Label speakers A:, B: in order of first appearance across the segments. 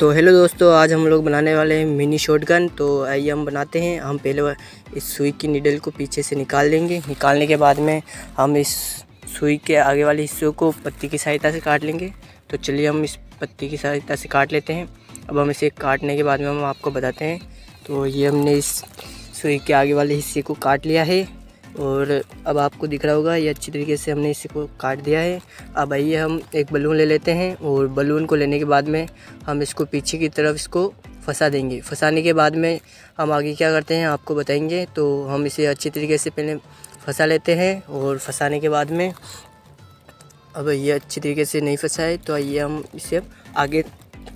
A: तो हेलो दोस्तों, आज हम लोग बनाने वाले हैं मिनी शॉटगन। तो आइए हम बनाते हैं। हम पहले इस सुई की निडल को पीछे से निकाल देंगे निकालने के बाद में हम इस सुई के आगे वाले हिस्सों को पत्ती की सहायता से काट लेंगे। तो चलिए हम इस पत्ती की सहायता से काट लेते हैं। अब हम इसे काटने के बाद में हम आपको बताते हैं। तो ये हमने इस सुई के आगे वाले हिस्से को काट लिया है। और अब आपको दिख रहा होगा, ये अच्छी तरीके से हमने इसी को काट दिया है। अब आइए हम एक बलून ले लेते हैं और बलून को लेने के बाद में हम इसको पीछे की तरफ़ इसको फंसा देंगे। फंसाने के बाद में हम आगे क्या करते हैं, आपको बताएँगे। तो हम इसे अच्छी तरीके से पहले फंसा लेते हैं और फंसाने के बाद में, अब ये अच्छी तरीके से नहीं फंसा है तो आइए हम इसे आगे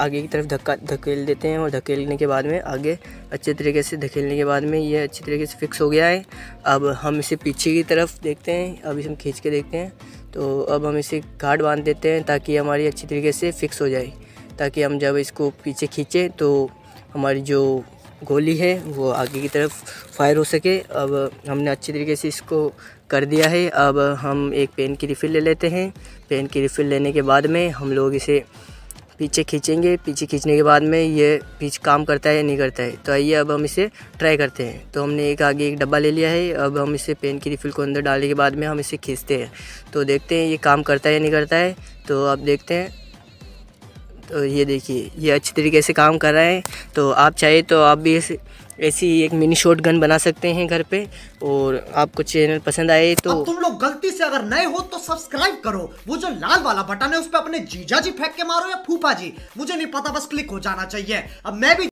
A: आगे की तरफ़ धक्का धकेल देते हैं और धकेलने के बाद में आगे अच्छे तरीके से धकेलने के बाद में ये अच्छी तरीके से फिक्स हो गया है। अब हम इसे पीछे की तरफ़ देखते हैं। अब इसे हम खींच के देखते हैं। तो अब हम इसे गार्ड बाँध देते हैं ताकि हमारी अच्छी तरीके से फिक्स हो जाए। ताकि हम जब इसको पीछे खींचें तो हमारी जो गोली है वो आगे की तरफ़ फायर हो सके। अब हमने अच्छी तरीके से इसको कर दिया है। अब हम एक पेन की रिफ़िल ले लेते हैं। पेन की रिफ़िल लेने के बाद में हम लोग इसे पीछे खींचेंगे, पीछे खींचने के बाद में ये पीछे काम करता है या नहीं करता है? तो आइए, अब हम इसे ट्राई करते हैं। तो हमने एक आगे एक डब्बा ले लिया है। अब हम इसे पेन की रिफ़िल को अंदर डालने के बाद में हम इसे खींचते हैं। तो देखते हैं ये काम करता है या नहीं करता है। तो अब देखते हैं। तो ये देखिए, ये अच्छी तरीके से काम कर रहा है। तो आप चाहिए तो आप भी इस ऐसी एक मिनी शॉट गन बना सकते हैं घर पे, और आपको चैनल पसंद आए तो
B: तुम लोग गलती से अगर नए हो तो सब्सक्राइब करो। वो जो लाल वाला बटन है, उस पर अपने जीजा जी फेंक के मारो या फूफा जी मुझे नहीं पता, बस क्लिक हो जाना चाहिए। अब मैं भी